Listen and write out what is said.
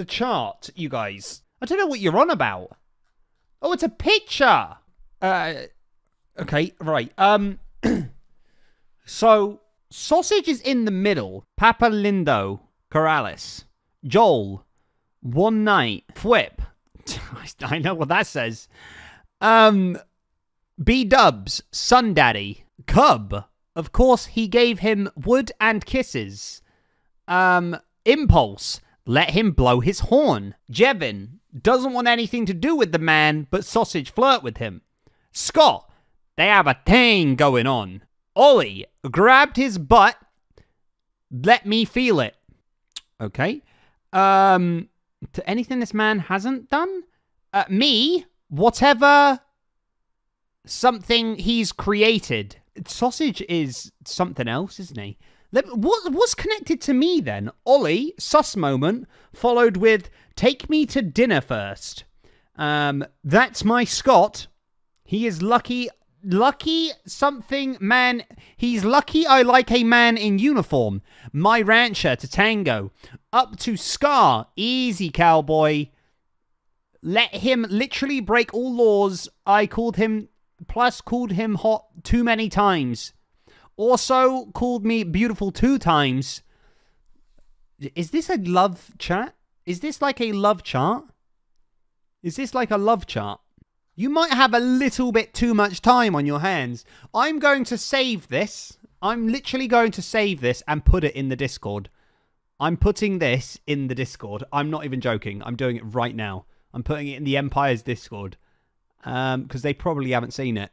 the chart, you guys. I don't know what you're on about. Oh, it's a picture. Uh, okay, right. Um, so sausage is in the middle. Papa Lindo Corrales, Joel, one night, Fwhip. I know what that says. Um, B Dubs, Sun Daddy, Cub. Of course, he gave him wood and kisses. Um, Impulse, let him blow his horn. Jevin doesn't want anything to do with the man, but Sausage flirt with him. Scott, they have a thing going on. Ollie grabbed his butt. Let me feel it. Okay. Um, to anything this man hasn't done? Uh, me, whatever something he's created. Sausage is something else, isn't he? What, what's connected to me then? Ollie, sus moment, followed with take me to dinner first. Um, that's my Scott. He is lucky, lucky something man. He's lucky I like a man in uniform. My rancher to tango. Up to Scar. Easy, cowboy. Let him literally break all laws. I called him, plus called him hot too many times. Also called me beautiful two times. Is this a love chat? Is this like a love chart? Is this like a love chart? You might have a little bit too much time on your hands. I'm going to save this. I'm literally going to save this and put it in the Discord. I'm putting this in the Discord. I'm not even joking. I'm doing it right now. I'm putting it in the Empire's Discord. Um, because they probably haven't seen it.